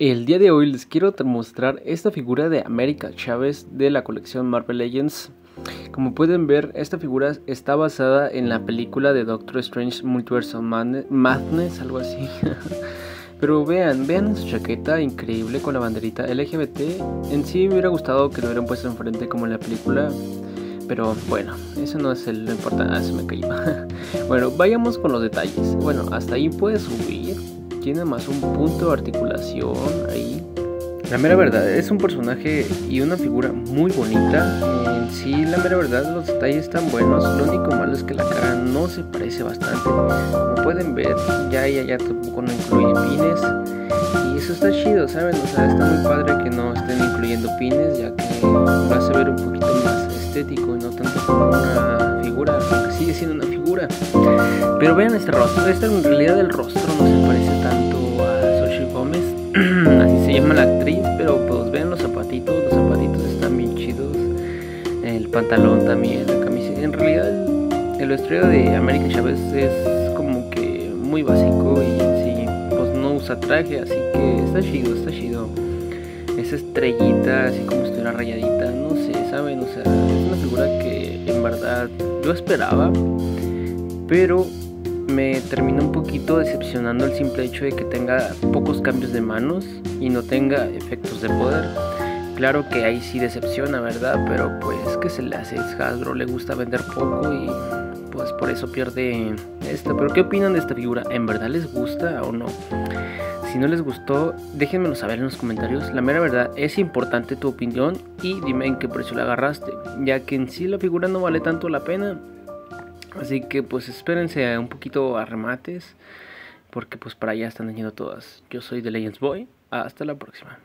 El día de hoy les quiero mostrar esta figura de América Chávez de la colección Marvel Legends. Como pueden ver, esta figura está basada en la película de Doctor Strange Multiverse of Madness, algo así. Pero vean, vean su chaqueta increíble con la banderita LGBT. En sí me hubiera gustado que lo hubieran puesto enfrente como en la película. Pero bueno, eso no es lo importante. Se me cayó. bueno, vayamos con los detalles. Bueno, hasta ahí puede subir tiene más un punto de articulación ahí. La mera verdad, es un personaje y una figura muy bonita. En sí, la mera verdad, los detalles están buenos. Lo único malo es que la cara no se parece bastante. Como pueden ver, ya y allá tampoco no incluye pines. Y eso está chido, ¿saben? O sea, está muy padre que no estén incluyendo pines, ya que va a ver un poquito más estético y no tanto como una figura, aunque sigue siendo una figura. Pero vean este rostro, este en realidad el rostro no se llama la actriz, pero pues vean los zapatitos, los zapatitos están bien chidos, el pantalón también, la camisa, en realidad el, vestuario de América Chávez es como que muy básico y sí, pues no usa traje, así que está chido, está chido. Esa estrellita, así como estuviera rayadita, no sé, ¿saben? O sea, es una figura que en verdad yo esperaba, pero me termina un poquito decepcionando el simple hecho de que tenga pocos cambios de manos y no tenga efectos de poder. Claro que ahí sí decepciona, ¿verdad? Pero pues que se le hace, es Hasbro, le gusta vender poco y pues por eso pierde esta. Pero ¿qué opinan de esta figura? ¿En verdad les gusta o no? Si no les gustó, déjenmelo saber en los comentarios. La mera verdad, es importante tu opinión y dime en qué precio la agarraste, ya que en sí la figura no vale tanto la pena. Así que pues espérense un poquito a remates, porque pues para allá están yendo todas. Yo soy The Legends Boy, hasta la próxima.